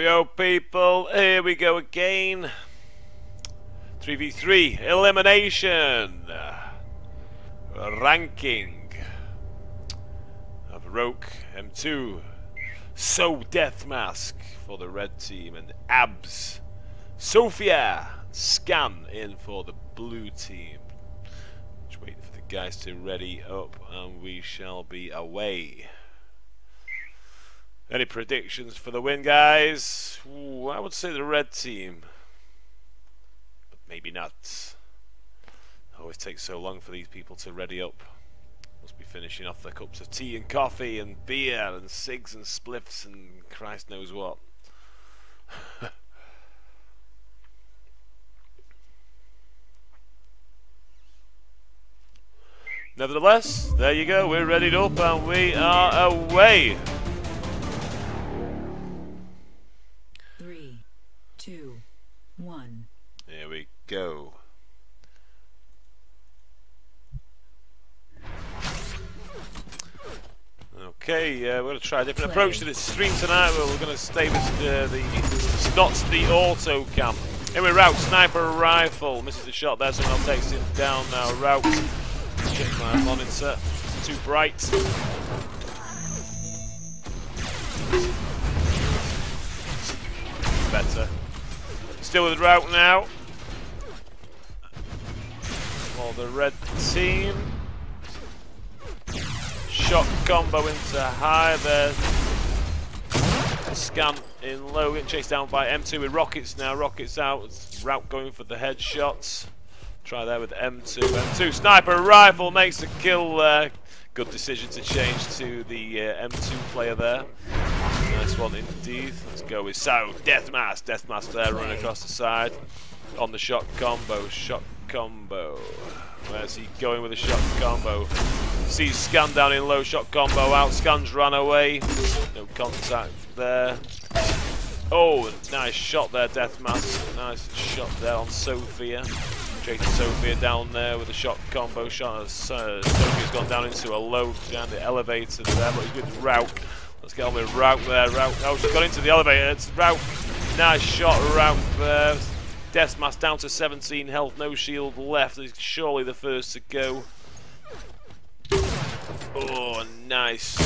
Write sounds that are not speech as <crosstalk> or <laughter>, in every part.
Yo, people, here we go again. 3v3 elimination ranking of Roke M2. So Death Mask for the red team and Abs. Sophia Scan in for the blue team. Just waiting for the guys to ready up and we shall be away. Any predictions for the win, guys? Ooh, I would say the red team. But maybe not. Always takes so long for these people to ready up. Must be finishing off their cups of tea and coffee and beer and cigs and spliffs and Christ knows what. <laughs> Nevertheless, there you go, we're readied up and we are away. Uh, we're going to try a different approach to this stream tonight. We're going to stay with uh, the not the auto cam. Here we route sniper rifle. Misses the shot there, someone takes him down now. Route. Check my monitor. Too bright. Better. Still with route now for the red team. Shot combo into high there. Scan in low, getting chased down by M2 with rockets now. Rockets out. Route going for the headshots. Try there with M2. M2 sniper rifle makes the kill there. Good decision to change to the uh, M2 player there. Nice one indeed. Let's go with So. Deathmask. Deathmask there running across the side. On the shot combo. Shot combo. Where's he going with the shot combo? Sees Scan down in low shot combo out. Scan's run away. No contact there. Oh, nice shot there, Death Mask. Nice shot there on Sophia. Chasing Sophia down there with a shot combo shot. Uh, Sophia's gone down into a low down the elevator there, but he's with Route. Let's get on with Route there. Route. Oh, she's got into the elevator. It's Route. Nice shot, Route there. Deathmask down to 17 health, no shield left. He's surely the first to go. Oh, nice,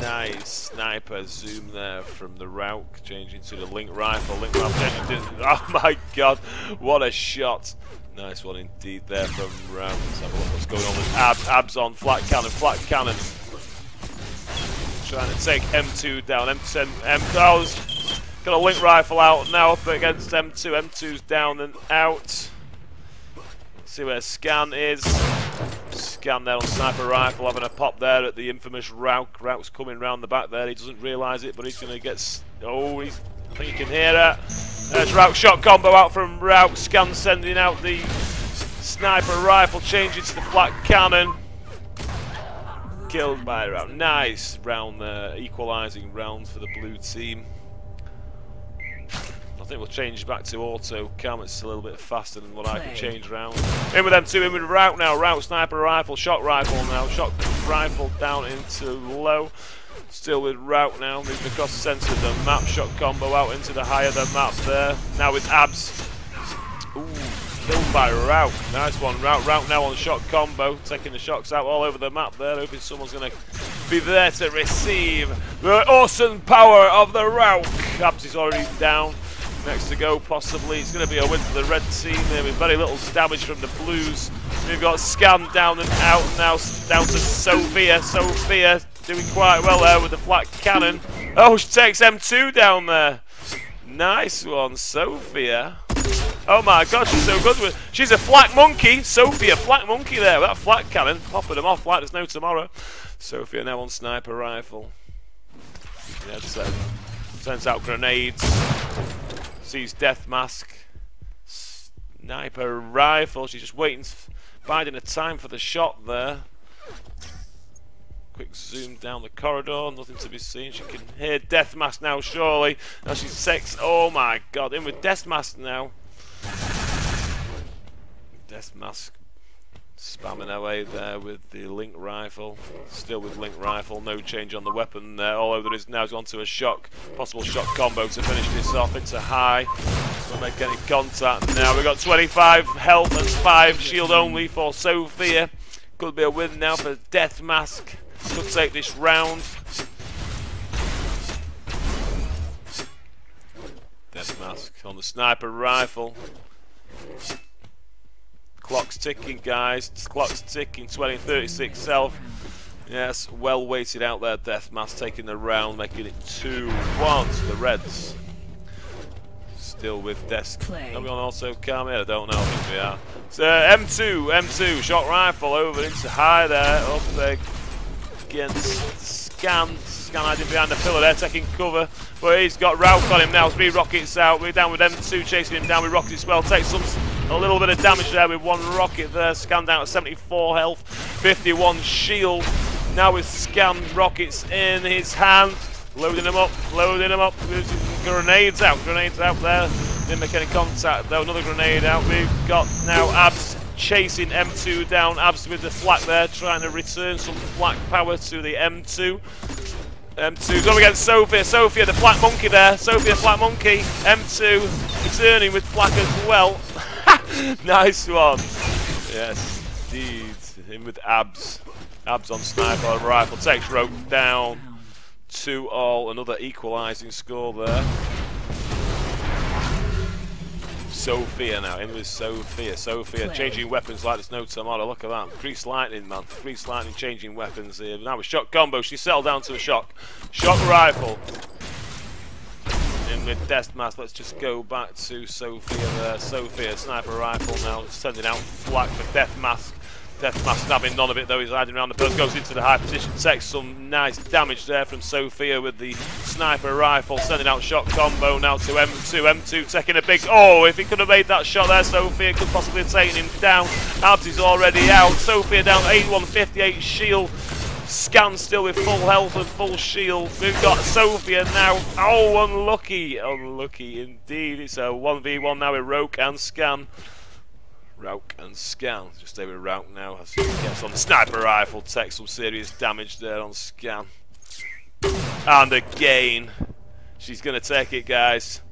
nice sniper zoom there from the Rauk, changing to the Link rifle. Link rifle, <laughs> oh my god, what a shot! Nice one indeed there from Rauk. Let's have a look what's going on with Ab Abs on flak cannon, flak cannon. Trying to take M2 down. M2, M, oh, Got a link rifle out now up against M2. M2's down and out. See where Scan is. Scan there on sniper rifle, having a pop there at the infamous Route. Route's coming round the back there. He doesn't realise it, but he's going to get. Oh, he's, I think you can hear that. There's Route shot combo out from Route. Scan sending out the sniper rifle, changing to the flak cannon. Killed by Route. Nice round there, equalising round for the blue team think we'll change back to auto cam. It's a little bit faster than what Play. I can change around. In with them two, in with route now. Route, sniper rifle, shock rifle now. Shock rifle down into low. Still with route now, moving across the centre of the map. Shot combo out into the higher the map there. Now with abs. Ooh, killed by route. Nice one. Route, route now on shot combo. Taking the shots out all over the map there. Hoping someone's going to be there to receive the awesome power of the route. Abs is already down. Next to go, possibly. It's going to be a win for the red team there with very little damage from the blues. We've got Scan down and out now, down to Sophia. Sophia doing quite well there with the flak cannon. Oh, she takes M2 down there. Nice one, Sophia. Oh my god, she's so good with She's a flak monkey. Sophia, flak monkey there with that flak cannon. Popping them off like there's no tomorrow. Sophia now on sniper rifle. Yeah, sends out grenades. Sees Death Mask. Sniper rifle. She's just waiting, biding a time for the shot there. Quick zoom down the corridor. Nothing to be seen. She can hear Death Mask now, surely. Now she's six. Oh my god. In with Death Mask now. Death Mask Spamming away there with the link rifle. Still with link rifle, no change on the weapon there. Although there is now gone to a shock, possible shock combo to finish this off into high. Don't make any contact now. We've got 25 health and 5 shield only for Sophia. Could be a win now for Death Mask. Could take this round. Death Mask on the sniper rifle. Clock's ticking, guys. Clock's ticking. 20, 36 self. Yes, well weighted out there. Death Mask taking the round, making it 2-1 to the Reds. Still with Desk. Play. Are we on also calm I don't know. I think we are. So M2, M2, shock rifle over into high there. Up there against Scan. Scan hiding behind the pillar there, taking cover. But he's got Ralph on him now. Three rockets out. We're down with M2 chasing him down with rockets as well. Takes some a little bit of damage there with one rocket there. Scan down at 74 health, 51 shield. Now with Scan rockets in his hand. Loading them up, loading them up. Grenades out, grenades out there. Didn't make any contact though. Another grenade out. We've got now Abs chasing M2 down. Abs with the flak there, trying to return some flak power to the M2. M2 going against Sophia. Sophia, the flak monkey there. Sophia, flak monkey. M2 returning with flak as well. <laughs> nice one. Yes, indeed. In with abs. Abs on sniper rifle. Takes rope down. Two all. Another equalising score there. Sophia now, in with Sophia. Sophia changing weapons like there's no tomorrow. Look at that. Grease Lightning, man. Grease Lightning changing weapons here. Now a shot combo, she settled down to a shock. Shock rifle in with Death Mask. Let's just go back to Sophia there. Sophia, sniper rifle now, sending out flak for Death Mask. Death Mask having none of it though, he's hiding around the post, goes into the high position, takes some nice damage there from Sophia with the sniper rifle, sending out shot combo now to M2. M2 taking a big, oh, if he could have made that shot there, Sophia could possibly have taken him down. Abs is already out, Sophia down 8158 shield. Scan still with full health and full shield. We've got Sophia now. Oh, unlucky. Unlucky indeed. It's a 1v1 now with Roke and Scan. Roke and Scan. Just stay with Roke now as he gets on sniper rifle. Takes some serious damage there on Scan. And again. She's going to take it, guys.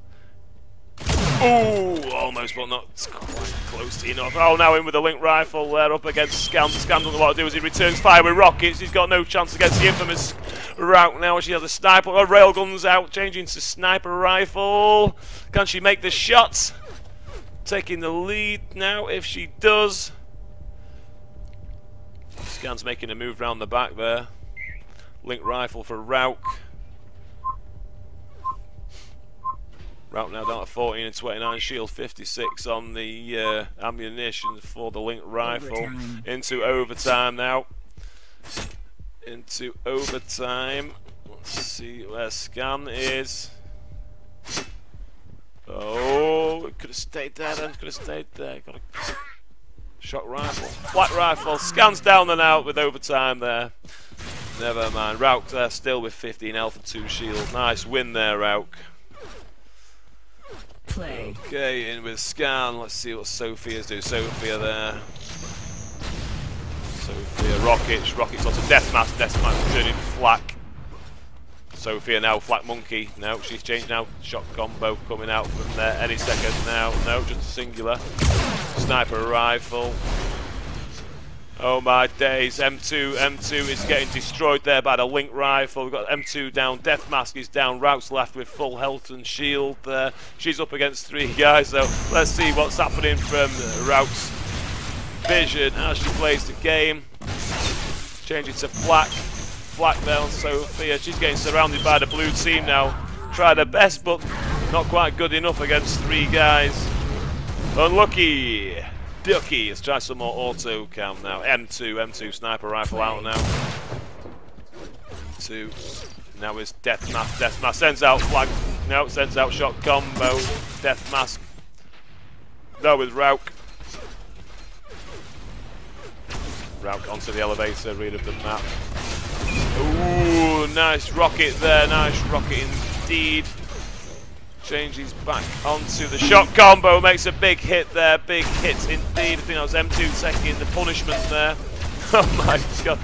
Oh, almost, but not quite close enough. Oh, now in with the link rifle there up against Scan. Scan doesn't know what to do as he returns fire with rockets. He's got no chance against the infamous Route now. She has a sniper. Oh, railguns out, changing to sniper rifle. Can she make the shots? Taking the lead now if she does. Scan's making a move round the back there. Link rifle for Rauk. Route now down to 14 and 29, shield 56 on the uh, ammunition for the link rifle. Overtime. Into overtime now. Into overtime. Let's see where Scan is. Oh, it could have stayed there then, could have stayed there. Got a shock rifle. Flak rifle. Scans down and out with overtime there. Never mind. Rauk there still with 15 health and 2 shield. Nice win there, Rauk play. Okay, in with Scan. Let's see what Sophia's do. Sophia there. Sophia rockets. Rockets onto Death Deathmatch Death Mask turning flak. Sophia now flak monkey. No, she's changed now. Shot combo coming out from there any second now. No, just singular. Sniper rifle. Oh my days, M2, M2 is getting destroyed there by the link rifle. We've got M2 down, Death Mask is down, Routes left with full health and shield there. She's up against three guys, so let's see what's happening from Routes' vision as she plays the game. Changing to Flak, Flak there on Sophia. She's getting surrounded by the blue team now. Tried her best, but not quite good enough against three guys. Unlucky. Ducky. Let's try some more auto cam now. M2, M2 sniper rifle out now. Two. Now it's Death Mask. Death Mask sends out flak. No, sends out shot combo. Death Mask. No, with Rauk. Rauk onto the elevator, read of the map. Ooh, nice rocket there. Nice rocket indeed. Changes back onto the shot combo, makes a big hit there, big hit indeed. I think that was M2 taking the punishment there. <laughs> Oh my god.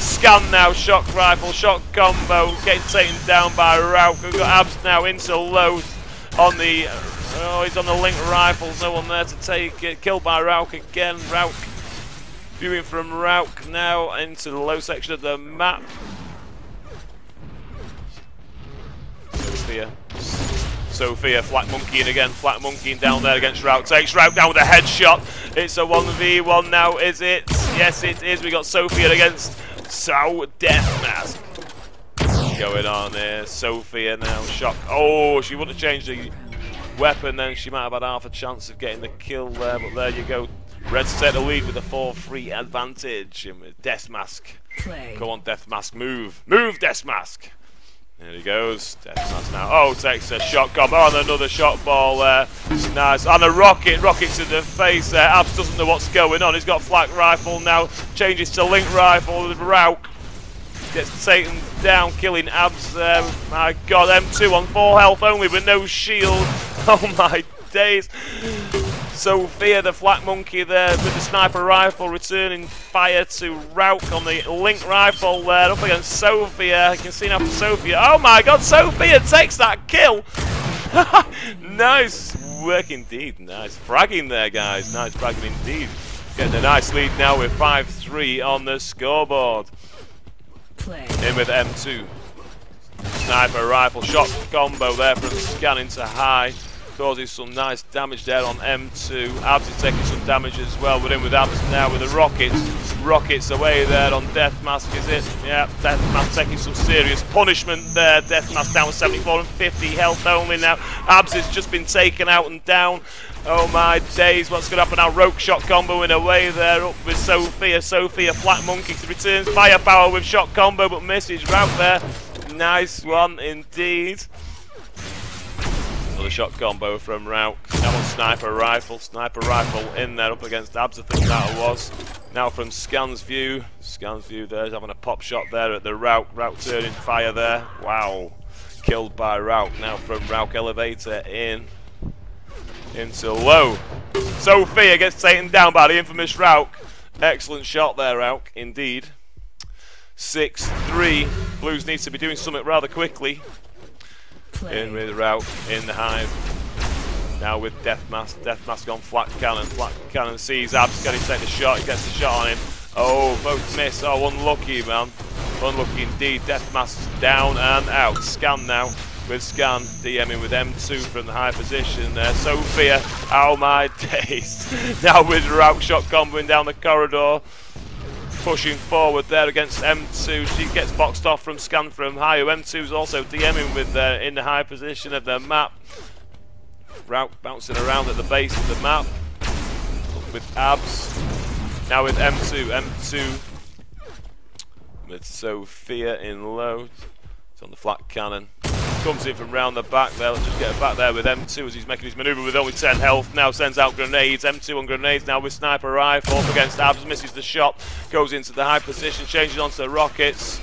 Scan now, shock rifle, shock combo, getting taken down by Rauk. We've got abs now into low on the. Oh, he's on the link rifle, no one there to take it. Killed by Rauk again. Rauk viewing from Rauk now into the low section of the map. Sophia flak monkeying again, flak monkeying down there against Rauk. Takes Rauk down with a headshot. It's a 1v1 now, is it? Yes, it is. We got Sophia against So Deathmask. Going on there. Sophia now. Shock. Oh, she would have changed the weapon, then she might have had half a chance of getting the kill there. But there you go. Reds take the lead with a 4-3 advantage. And with Deathmask. Play. Come on, Deathmask, move. Move, Deathmask. There he goes. Deathmask now. Oh, takes a shot oh, and another shot ball there. It's Nice. And a rocket. Rocket to the face there. Abs doesn't know what's going on. He's got flak rifle now. Changes to link rifle Rauk. Gets taken down, killing Abs there. My god, M2 on full health only with no shield. <laughs> Oh my days. Sophia, the flak monkey there with the sniper rifle, returning fire to Rauk on the link rifle there, up against Sophia. You can see now from Sophia. Oh my god, Sophia takes that kill! <laughs> nice work indeed, nice fragging there, guys. Nice fragging indeed. Getting a nice lead now with 5-3 on the scoreboard. Play. In with M2. Sniper rifle shot combo there from scanning to high causes some nice damage there on M2. Abs is taking some damage as well. We're in with Abs now with the rockets. Rockets away there on Deathmask, is it? Yeah, Deathmask taking some serious punishment there. Deathmask down 74 and 50 health only now. Abs has just been taken out and down. Oh my days, what's going to happen now? Rogue shot combo in a way there, up with Sophia. Sophia, flak monkey returns firepower with shot combo, but misses Route there. Nice one indeed. Another shot combo from Rauk. Now on sniper rifle. Sniper rifle in there up against Abs, I think that was. Now from Scan's view. Scan's view there's having a pop shot there at the Rauk. Rauk turning fire there. Wow. Killed by Rauk. Now from Rauk elevator in. Into low. Sophia gets taken down by the infamous Rauk. Excellent shot there, Rauk, indeed. 6-3. Blues needs to be doing something rather quickly. In with Rauk, in the hive. Now with Deathmask, Deathmask on flak cannon, flak cannon sees Abs, can he take the shot, he gets the shot on him. Oh, both miss, oh unlucky man. Unlucky indeed, Death Deathmask down and out. Scan now with Scan, DMing with M2 from the high position there. Sophia, oh my <laughs> days. now with Rauk shot comboing down the corridor pushing forward there against M2. She gets boxed off from scan from high. M2 is also DMing with uh, in the high position of the map. Route bouncing around at the base of the map with abs. Now with M2. M2 with Sophia in low. It's on the flak cannon. Comes in from round the back there. Let's just get back there with M2 as he's making his manoeuvre with only 10 health. Now sends out grenades. M2 on grenades now with sniper rifle up against Abs. Misses the shot. Goes into the high position. Changes onto the rockets.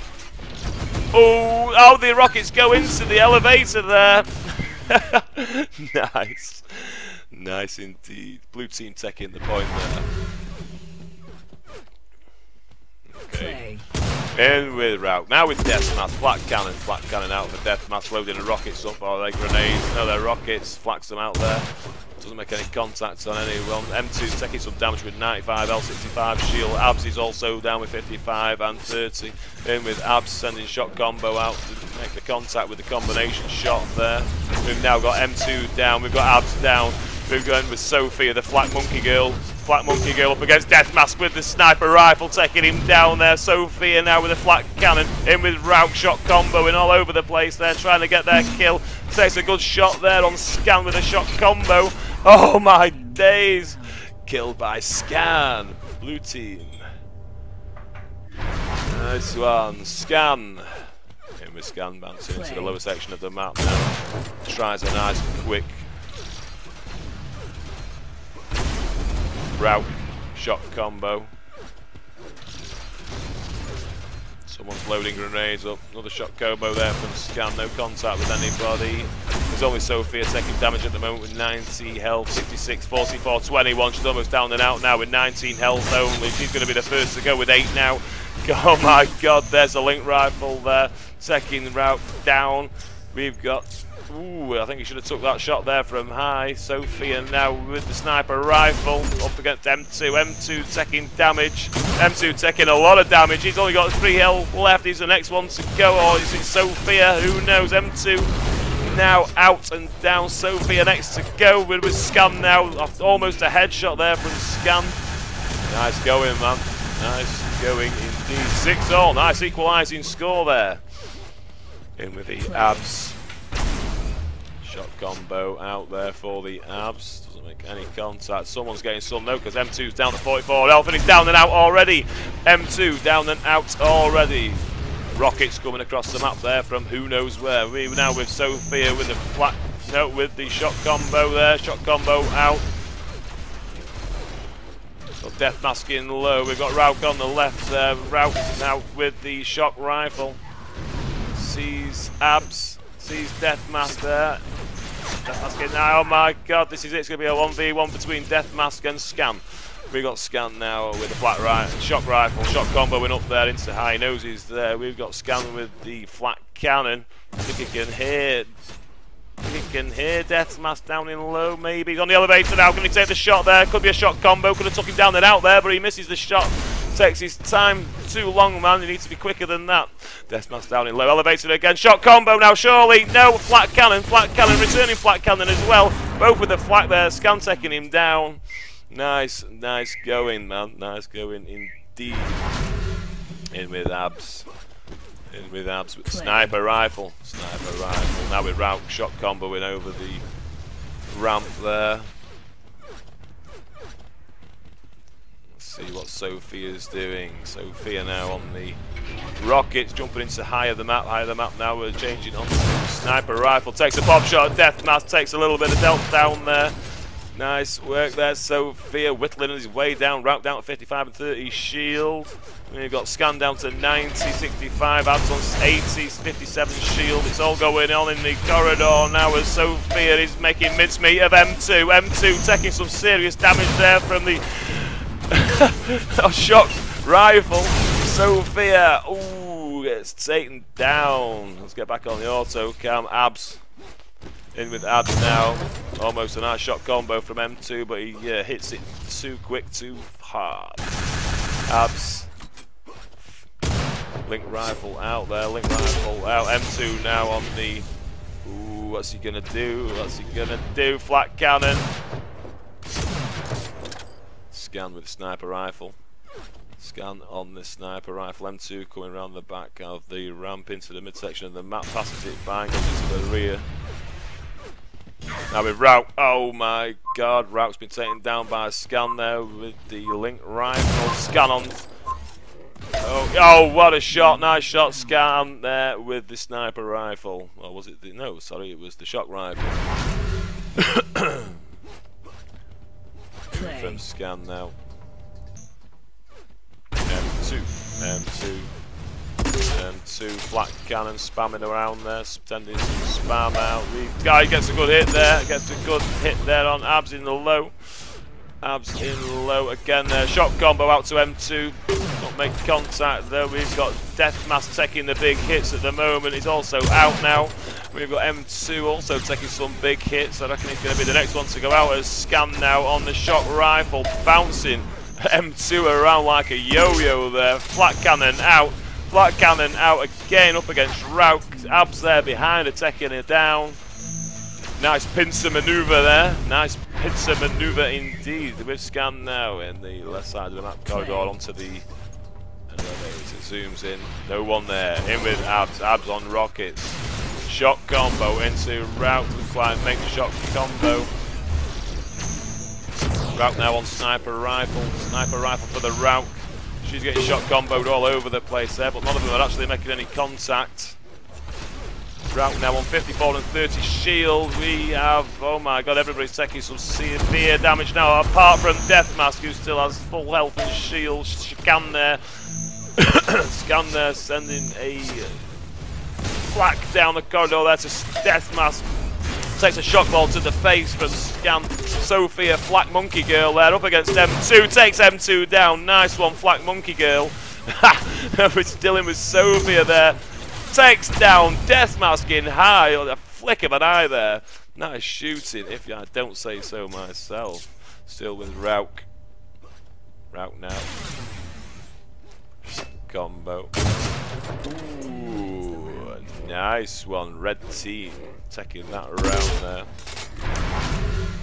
Oh, oh, the rockets go into the elevator there. <laughs> nice. Nice indeed. Blue team taking the point there. Okay. In with Rauk. Now with Deathmask. Flak cannon. Flak cannon out for Deathmask. Loading the rockets up. Are they grenades? No, they're rockets. Flaks them out there. Doesn't make any contact on anyone. M2's taking some damage with 95, L65 shield. Abs is also down with 55 and 30. In with Abs sending shot combo out to make the contact with the combination shot there. We've now got M2 down. We've got Abs down. We've gone with Sophia, the Flak Monkey Girl. Flak Monkey Girl up against Deathmask with the sniper rifle, taking him down there. Sophia now with a flak cannon, in with Rauk shot combo, and all over the place there, trying to get their kill. Takes a good shot there on Scan with a shot combo. Oh my days! Killed by Scan. Blue team. Nice one. Scan. In with Scan bouncing into the lower section of the map now. Tries a nice quick Rauk shot combo. Someone's loading grenades up. Another shot combo there from Scan. No contact with anybody. It's only Sophia taking damage at the moment with 90 health, 66, 44, 21. She's almost down and out now with 19 health only. She's going to be the first to go with 8 now. <laughs> Oh my god, there's a link rifle there. Second route down. We've got Ooh, I think he should have took that shot there from high. Sophia now with the sniper rifle up against M2. M2 taking damage. M2 taking a lot of damage. He's only got three health left. He's the next one to go. Or is it Sophia? Who knows? M2 now out and down. Sophia next to go with, with Scan now. Almost a headshot there from Scan. Nice going, man. Nice going indeed. 6 all. Nice equalising score there. In with the abs. Shot combo out there for the abs. Doesn't make any contact. Someone's getting some though because M2's down to 44 health and he's down and out already. M2 down and out already. Rockets coming across the map there from who knows where. We now with Sophia with the flat note with the shot combo there. Shot combo out. Got Death Mask in low. We've got Rauk on the left there. Rauk now with the shock rifle. Sees abs. Sees Death Mask there. Death Mask in now. Oh my god, this is it. It's going to be a 1v1 between Death Mask and Scan. We got Scan now with the flat right shock rifle, shot comboing up there into high noses there. We've got Scan with the flak cannon. I think he can hear he can hear Death Mask down in low, maybe. He's on the elevator now. Can he take the shot there? Could be a shot combo. Could have took him down and out there, but he misses the shot. Takes his time too long, man. He needs to be quicker than that. Death Mask down in low. Elevator again. Shot combo now, surely. No, flak cannon. Flak cannon. Returning flak cannon as well. Both with the flat there. Scan taking him down. Nice, nice going, man. Nice going indeed. In with abs. In with abs with sniper rifle. Sniper rifle. Now with Rauk shot comboing over the ramp there. Let's see what Sophia's doing. Sophia now on the rockets, jumping into higher the map, higher the map now. We're changing on sniper rifle. Takes a pop shot. Death Mask takes a little bit of delta down there. Nice work there, Sophia whittling his way down, route down to 55 and 30 shield. We've got scan down to 90, 65, abs on 80, 57 shield. It's all going on in the corridor now as Sophia is making mincemeat of M2. M2 taking some serious damage there from the <laughs> shock rifle. Sophia, ooh, gets taken down. Let's get back on the auto cam. Abs in with Abs now. Almost a nice shot combo from M2, but he uh, hits it too quick, too hard. Abs. Link rifle out there, link rifle out. M2 now on the... Ooh, what's he gonna do? What's he gonna do? Flak cannon. Scan with sniper rifle. Scan on the sniper rifle. M2 coming around the back of the ramp into the midsection of the map, passes it by and goes into the rear. Now with Rauk, oh my god, Rauk's been taken down by a scan there with the link rifle. Scan on. Oh, oh, what a shot, nice shot, scan there with the sniper rifle. Or was it the, no, sorry, it was the shock rifle. From scan now. M2, M2. And two flak cannon spamming around there, sending some spam out. The guy gets a good hit there, gets a good hit there on Abs in the low. Abs in low again there. Shot combo out to M2. Not make contact though. We've got Death Mask taking the big hits at the moment. He's also out now. We've got M2 also taking some big hits. I reckon he's going to be the next one to go out as Scan now on the shock rifle. Bouncing <laughs> M2 around like a yo-yo there. Flak cannon out. Flak cannon out again up against Rauk. Abs there behind her taking it down. Nice pincer maneuver there. Nice pincer maneuver indeed. We've scanned now in the left side of the map corridor onto the elevator. Zooms in. No one there. In with Abs. Abs on rockets. Shot combo into route. try and make the shot combo. Route now on sniper rifle. Sniper rifle for the route. She's getting shot comboed all over the place there, but none of them are actually making any contact. Rauk now on 54 and 30 shield. We have, oh my god, everybody's taking some severe damage now, apart from Death Mask, who still has full health and shield. Scan there. <coughs> Scan there, sending a flak down the corridor there to Death Mask. Takes a shock ball to the face from Scan. Sophia, Flak Monkey Girl there, up against M2. Takes M2 down. Nice one, Flak Monkey Girl. <laughs> It's dealing with Sophia there. Takes down Death Mask in high. on A flick of an eye there. Nice shooting, if I don't say so myself. Still with Rauk. Rauk now. Combo. Ooh, nice one. Red team taking that around there.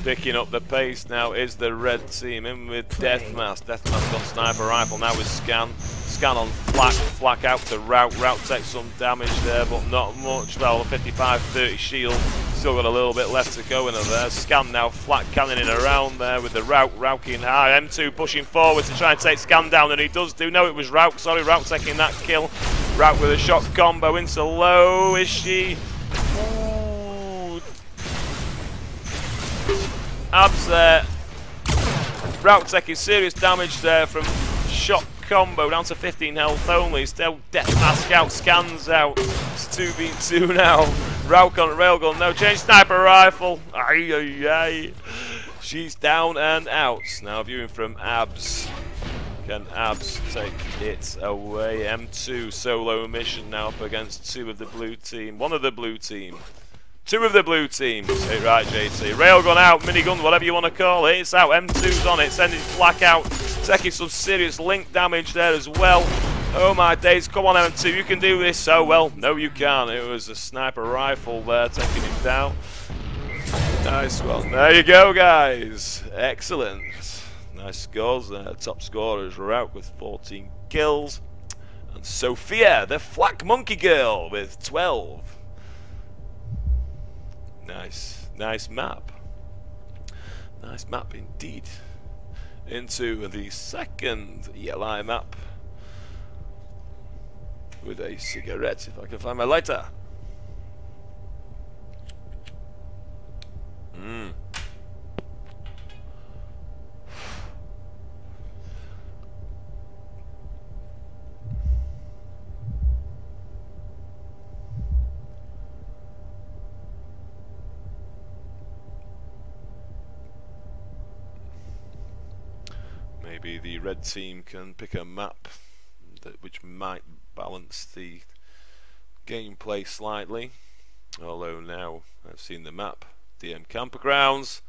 Picking up the pace now is the red team in with Deathmask. Deathmask on sniper rifle now with Scan. Scan on Flak. Flak out to Route. Route takes some damage there, but not much. Well, 55-30 shield. Still got a little bit left to go in there. Scan now. Flak cannoning around there with the Route. Rouking high. M2 pushing forward to try and take Scan down, and he does do. No, it was Route. Sorry, Route taking that kill. Route with a shot combo into low. Is she? Abs there. Route taking serious damage there from shot combo down to 15 health only. Still Death Mask out, scans out. It's 2v2 now. Railgun, railgun, no change. Sniper rifle. Ay, ay, ay. She's down and out. Now viewing from Abs. Can Abs take it away? M2 solo mission now up against two of the blue team. One of the blue team. Two of the blue teams. Hit right, JT. Railgun out, minigun, whatever you want to call it. It's out. M2's on it, sending Flak out. Taking some serious link damage there as well. Oh my days, come on M2, you can do this so well. No, you can't. It was a sniper rifle there taking him down. Nice one. There you go, guys. Excellent. Nice scores there. Top scorers are out with 14 kills. And Sophia, the Flak Monkey Girl, with 12. Nice, nice map. Nice map indeed. Into the second ELI map with a cigarette, if I can find my lighter. Hmm. Maybe the red team can pick a map that which might balance the gameplay slightly. Although now I've seen the map DM Campgrounds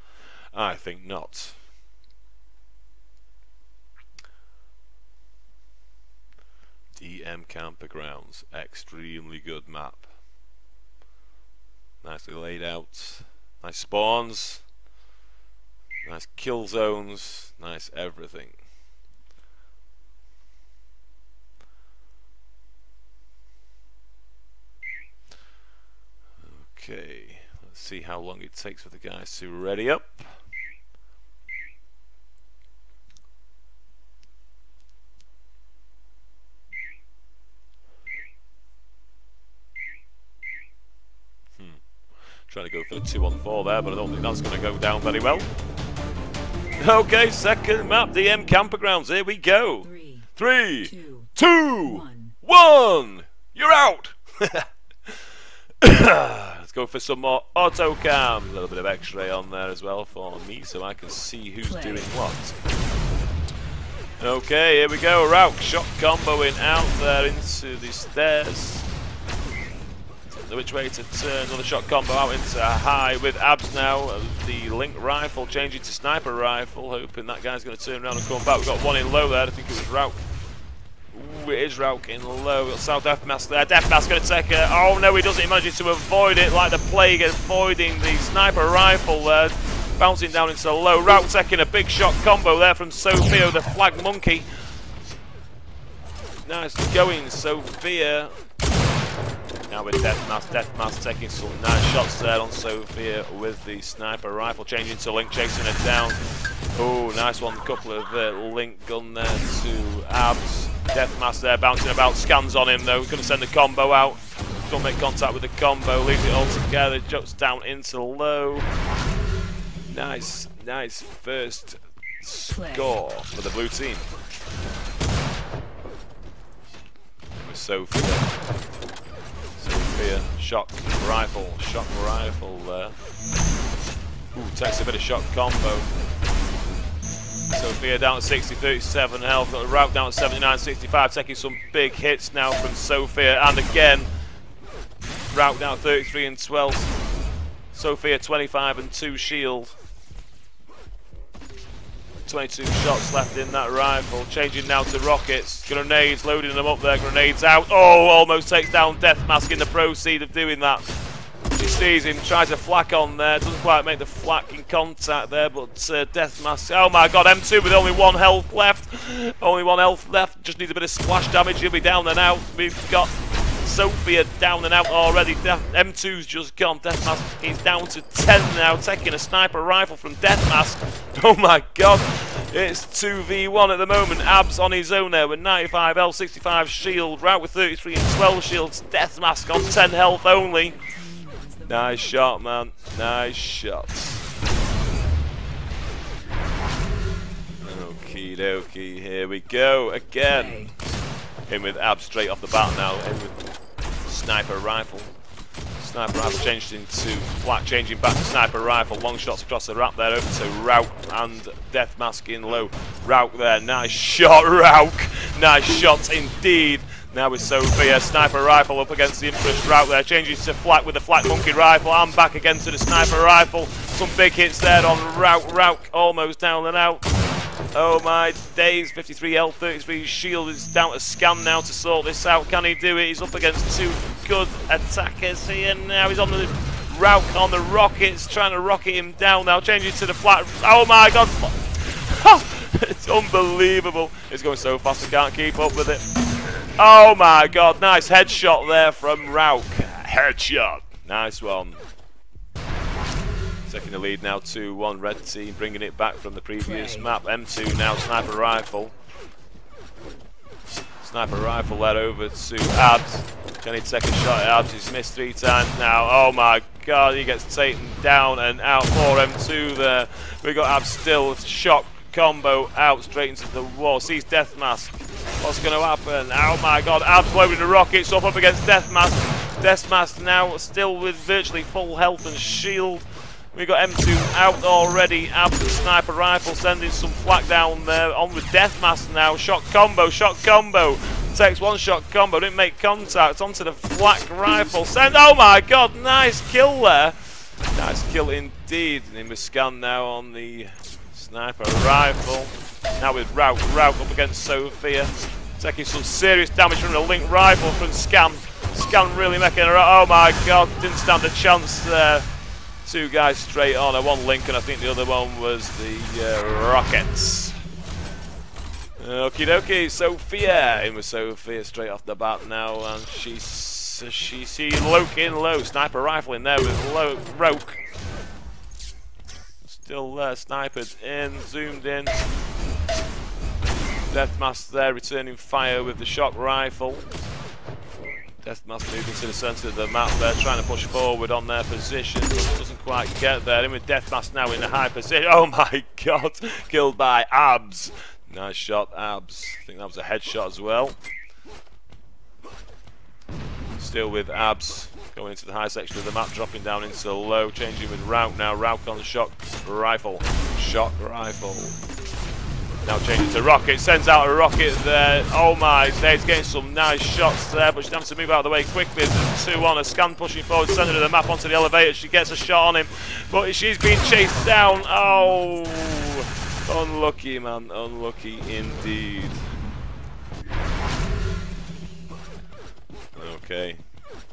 I think not. DM Campgrounds extremely good map. Nicely laid out. Nice spawns. Nice kill zones. Nice everything Okay, let's see how long it takes for the guys to ready up. Hmm. Trying to go for the 2 on 4 there, but I don't think that's going to go down very well. Okay, second map, DM Campgrounds. Here we go. Three, Three two, two, one. one. You're out. Go for some more auto cam. A little bit of x-ray on there as well for me so I can see who's Play. doing what. Okay, here we go. Rauk shot comboing out there into the stairs. Which way to turn? Another shot combo out into high with abs now. The link rifle changing to sniper rifle, hoping that guy's going to turn around and come back. We've got one in low there. I think it was Rauk Ooh, it is Rauk low. South Death Mask there. Death Mask going to take it. Oh no, he doesn't. He manages to avoid it like the plague, avoiding the sniper rifle there. Bouncing down into low. Rauk taking a big shot combo there from Sophia, the flak monkey. Nice going, Sophia. Now with Death Mask, Death Mask taking some nice shots there on Sophia with the sniper rifle, changing to Link, chasing her down. Oh, nice one. Couple of uh, Link gun there to Abs. Death Mask there bouncing about. Scans on him though. We're Going to send the combo out. Don't make contact with the combo. Leaves it all together. Jumps down into low. Nice, nice first score for the blue team. With Sophia. Sophia Sophia. Shock rifle. Shock rifle there. Ooh, takes a bit of shock combo. Sophia down at 60, 37 health. Got route down at 79, 65. Taking some big hits now from Sophia. And again, route down 33 and 12. Sophia 25 and 2 shield. 22 shots left in that rifle. Changing now to rockets. Grenades, loading them up there. Grenades out. Oh, almost takes down Death Mask in the proceed of doing that. He sees him, tries a flak on there. Doesn't quite make the flak in contact there, but uh, Death Mask. Oh my god, M2 with only one health left. Only one health left. Just needs a bit of splash damage. He'll be down and out. We've got Sophia down and out already. M2's just gone. Death Mask is down to 10 now, taking a sniper rifle from Death Mask. <laughs> Oh my god. It's 2v1 at the moment. Abs on his own there with 95 L, 65 shield. Route with 33 and 12 shields. Death Mask on 10 health only. Nice shot, man. Nice shot. Okie dokie. Here we go again. In with ab straight off the bat now. In with sniper rifle. Sniper rifle changed into flak, changing back to sniper rifle. Long shots across the wrap there over to Rauk and Death Mask in low. Rauk there, nice shot, <laughs> Rauk. Nice shot indeed. Now with Sophia, sniper rifle up against the Empress Rauk there. Changes to flat with the flak monkey rifle. I'm back again to the sniper rifle. Some big hits there on Rauk. Rauk almost down and out. Oh my days, 53 L, 33 shield is down to scan now to sort this out. Can he do it? He's up against two good attackers here now. He's on the route on the rockets, trying to rocket him down now. Changing to the flat. Oh my god. <laughs> it's unbelievable. It's going so fast I can't keep up with it. Oh my god, nice headshot there from Rauk. Headshot. Nice one. Taking the lead now 2-1 red team, bringing it back from the previous map. M2 now sniper rifle. Sniper rifle led over to Abs. Can he take a shot at Abs? He's missed three times now. Oh my god, he gets taken down and out for M2 there. We got Abs still shock combo out straight into the wall. Sees Death Mask. What's going to happen? Oh my god, Abs loading the rockets up up against Deathmask. Deathmask now still with virtually full health and shield. We got M2 out already. Abs sniper rifle sending some flak down there. On with Deathmask now. Shot combo, shot combo. Takes one shot combo, didn't make contact. Onto the flak rifle. Send. Oh my god, nice kill there. Nice kill indeed. And we scan now on the sniper rifle. Now with Rauk. Rauk up against Sophia. Taking some serious damage from the link rifle from Scam. Scam really making her. Oh my god, didn't stand a chance there. Two guys straight on, one Link and I think the other one was the uh, Rockets. Okie dokie, Sophia in with Sophia straight off the bat now, and she's she see Loke in low, sniper rifle in there with low Roke. Still there, snipers in, zoomed in. Deathmask there, returning fire with the shock rifle. Deathmask moving to the centre of the map there, trying to push forward on their position, doesn't quite get there. In with Deathmask now in a high position. <laughs> Oh my god! Killed by Abs. Nice shot, Abs. I think that was a headshot as well. Still with Abs. Going into the high section of the map, dropping down into low, changing with Rauk now. Rauk on the shock rifle. Shock rifle. Now changing to rocket, sends out a rocket there. Oh my days, getting some nice shots there, but she's having to move out of the way quickly. Two on, a scan pushing forward, centre of the map onto the elevator. She gets a shot on him, but she's being chased down. Oh, unlucky, man, unlucky indeed. Okay.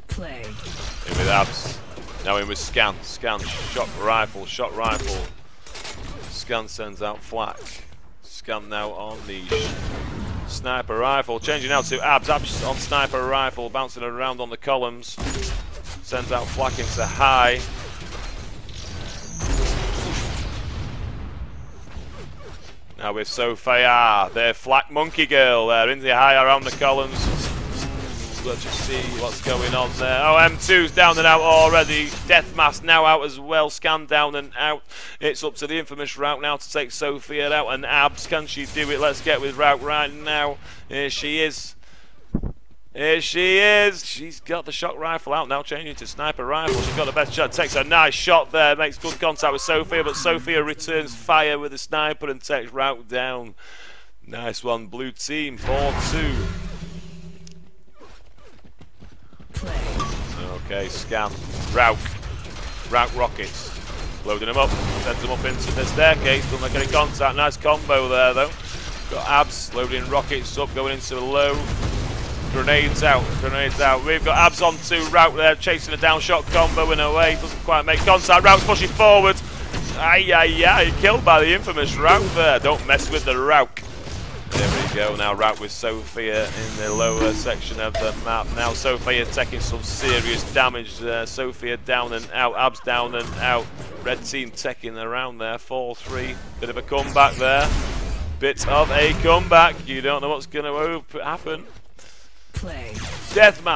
Play. In with abs. Now in with scan. Scan, shock rifle, shock rifle. Scan sends out flak. Scan now on the sniper rifle. Changing out to Abs. Abs on sniper rifle. Bouncing around on the columns. Sends out flak into high. Now with Sophia. Their flak monkey girl there into the high around the columns. Let's just see what's going on there. Oh, M2's down and out already. Death Mask now out as well. Scan down and out. It's up to the infamous Route now to take Sophia out. And Abs, can she do it? Let's get with Route right now. Here she is. Here she is. She's got the shock rifle out now, changing to sniper rifle. She's got the best shot. Takes a nice shot there. Makes good contact with Sophia, but Sophia returns fire with the sniper and takes Route down. Nice one, blue team, 4-2. Okay, scan. Route. Route rockets. Loading them up. Sends them up into the staircase. Doesn't make any contact. Nice combo there, though. Got abs loading rockets up, going into low. Grenades out, grenades out. We've got abs on to Route there, chasing a down shock combo in a way. Doesn't quite make contact. Route's pushing forward. Ay, ay, ay. Killed by the infamous Route there. Don't mess with the Route. Go. Now Route with Sophia in the lower section of the map. Now Sophia taking some serious damage there. Sophia down and out. Abs down and out. Red team taking around there. 4-3. Bit of a comeback there. Bit of a comeback. You don't know what's going to happen play.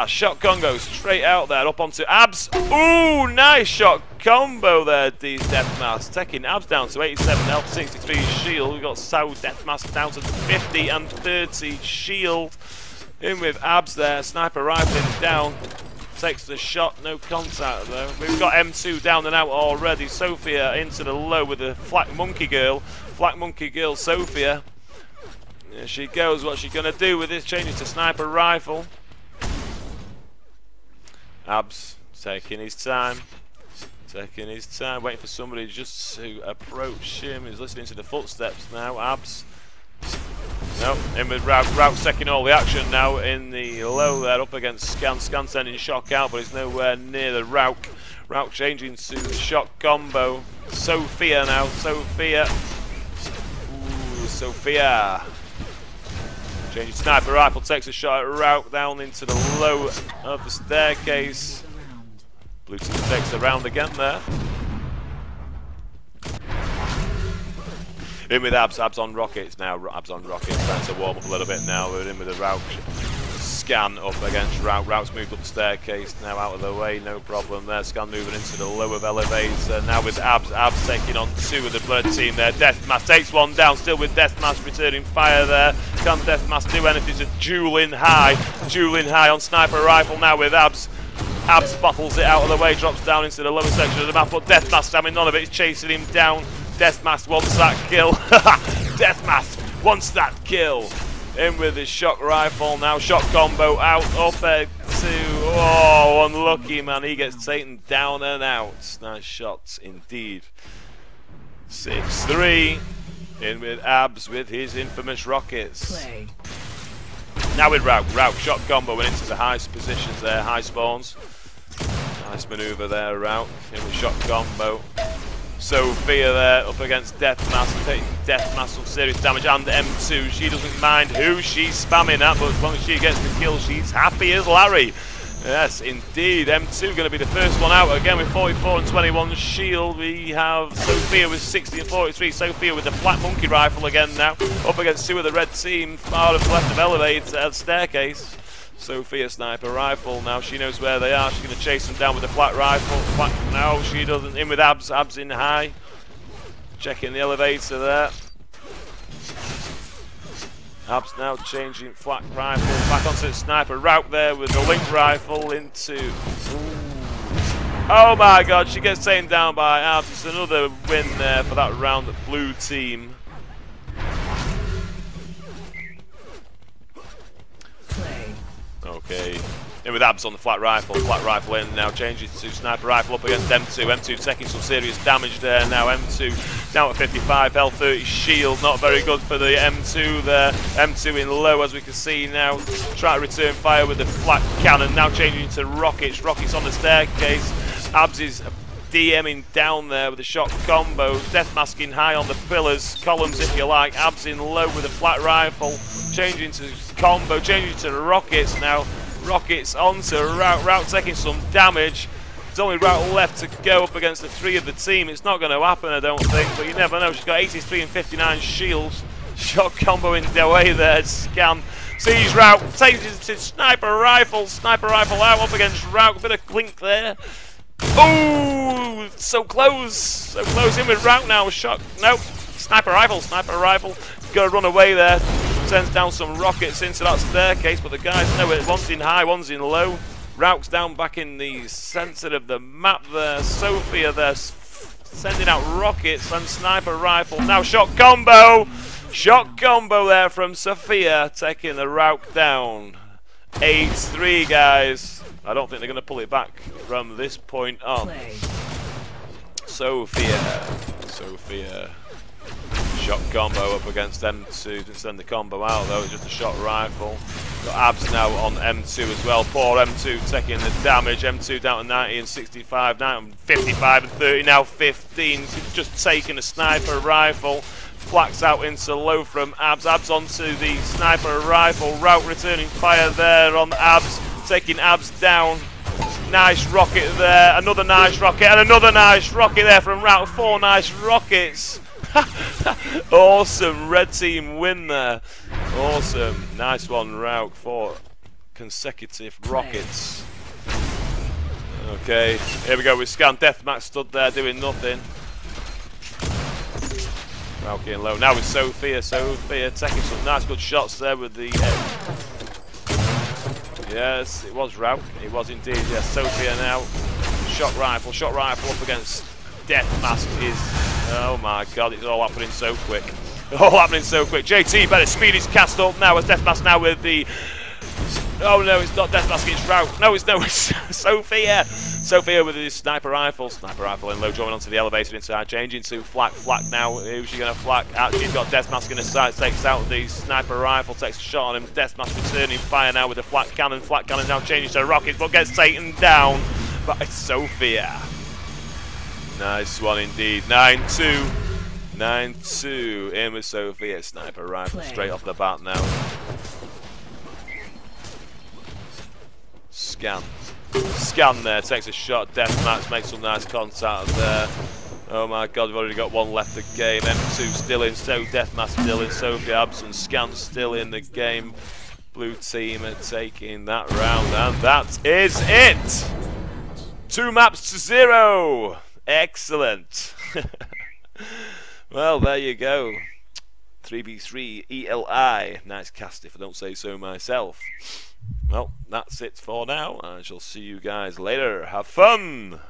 Shock combo straight out there, up onto Abs. Ooh, nice shock combo there, these Deathmask. Taking Abs down to 87 health, 63 shield. We've got Sao Deathmask down to 50 and 30 shield. In with Abs there, sniper rifling down. Takes the shot, no contact though. We've got M2 down and out already. Sophia into the low with the Flak Monkey Girl. Flak Monkey Girl, Sophia. Here she goes. What's she going to do with this? Changes to sniper rifle. Abs taking his time. Taking his time. Waiting for somebody just to approach him. He's listening to the footsteps now. Abs. No, in with Route. Route taking all the action now in the low there up against Scan. Scan sending shock out, but he's nowhere near the Route. Route changing to shock combo. Sophia now. Sophia. Ooh, Sophia. Changing sniper rifle, takes a shot Route down into the low of the staircase. Blue team takes the round again there. In with abs, abs on rockets now, abs on rockets, trying to warm up a little bit now, we're in with the Route Scan up against Route. Route's moved up the staircase, now out of the way, no problem there. Scan moving into the low of elevator. Now with Abs, Abs taking on two of the blood team there. Deathmask takes one down, still with Deathmask returning fire there. Can Deathmask do anything to dueling high? Dueling high on sniper rifle now with Abs. Abs bottles it out of the way, drops down into the lower section of the map, but Deathmask, I mean, none of it is chasing him down. Deathmask wants that kill. <laughs> Deathmask wants that kill. In with his shock rifle now. Shock combo out up to. Oh, unlucky man. He gets taken down and out. Nice shots indeed. 6 3. In with Abs with his infamous rockets. Play. Now with Route. Route shock combo went into the highest positions there. High spawns. Nice maneuver there, Route. In with shock combo. Sophia there up against Deathmask, taking Deathmask some serious damage, and M2. She doesn't mind who she's spamming at, but as long as she gets the kill, she's happy as Larry. Yes, indeed. M2 going to be the first one out again with 44 and 21 shield. We have Sophia with 60 and 43. Sophia with the flak Monkey rifle again now. Up against two of the red team, far left of elevator uh, staircase. Sophia sniper rifle. Now she knows where they are. She's going to chase them down with the flak rifle. Flak, no, she doesn't. In with abs. Abs in high. Checking the elevator there. Abs now changing flak rifle. Back onto the sniper. Route there with the link rifle into... Oh my god, she gets taken down by Abs. Another win there for that round, blue team. Okay. In with abs on the flak rifle. flak rifle in now changes to sniper rifle up against M2. M2 taking some serious damage there now. M2 down at 55 L30 shield. Not very good for the M2 there. M2 in low as we can see now. Try to return fire with the flak cannon. Now changing to rockets. Rockets on the staircase. Abs is DMing down there with a shock combo. Death masking high on the pillars. Columns if you like. Abs in low with a flak rifle. Changing to combo, changing to rockets now. Rockets onto Route. Route taking some damage. There's only Route left to go up against the three of the team. It's not going to happen, I don't think, but you never know. She's got 83 and 59 shields. <laughs> Shock combo in the way there. Scan. Sees Route. Takes his sniper rifle. Sniper rifle out up against Route. Bit of clink there. Oh, so close. So close in with Route now. Shot. Nope. Sniper rifle. Sniper rifle. To run away there. Sends down some rockets into that staircase, but the guys know it. One's in high, one's in low. Rauc's down back in the centre of the map there. Sophia there sending out rockets and sniper rifle. Now shock combo! Shock combo there from Sophia, taking the Rauc down. 8-3, guys. I don't think they're going to pull it back from this point on. Sophia. Sophia. Shock combo up against M2. Didn't send the combo out though, it's just a shock rifle. Got abs now on M2 as well. Poor M2 taking the damage. M2 down to 90 and 65, now 55 and 30, now 15. Just taking a sniper rifle. Flaks out into low from Abs. Abs onto the sniper rifle. route returning fire there on Abs. Taking Abs down. Nice rocket there. Another nice rocket. And another nice rocket there from Route Four nice rockets. <laughs> awesome. Red team win there. Awesome. Nice one, Rauc. Four consecutive rockets. Okay, here we go with Scan. Deathmask stood there doing nothing. Rauc in low. Now with Sophia. Sophia taking some nice good shots there with the... Yes, it was Rauc. It was indeed. Yes, Sophia now. Shock rifle. Shock rifle up against Death Mask is... Oh my god, it's all happening so quick. <laughs> All happening so quick. JT better speed his cast up now as Death Mask now with the Oh no, it's not Death Mask, it's Rauc. No, it's no, <laughs> it's Sophia. Sophia with his sniper rifle. Sniper rifle in low, joining onto the elevator inside, changing to flak. Flak now. Who's she going to flak? Actually, he's got Death Mask in his sight. Takes out the sniper rifle, takes a shot on him. Death Mask returning fire now with the flak cannon. Flak cannon now changing to rockets, but gets taken down by Sophia. Nice one indeed. 9-2. 9-2 in with Sophia. Sniper rifle straight off the bat now. Scan. Scan there, takes a shot, Deathmask makes some nice contact there. Oh my god, we've already got one left the game. M2 still in, so Deathmask still in, Sophie Absent, Scan still in the game. Blue team are taking that round, and that is it! Two maps to zero! Excellent! well, there you go. 3v3 ELI. Nice cast if I don't say so myself. Well, that's it for now. I shall see you guys later. Have fun!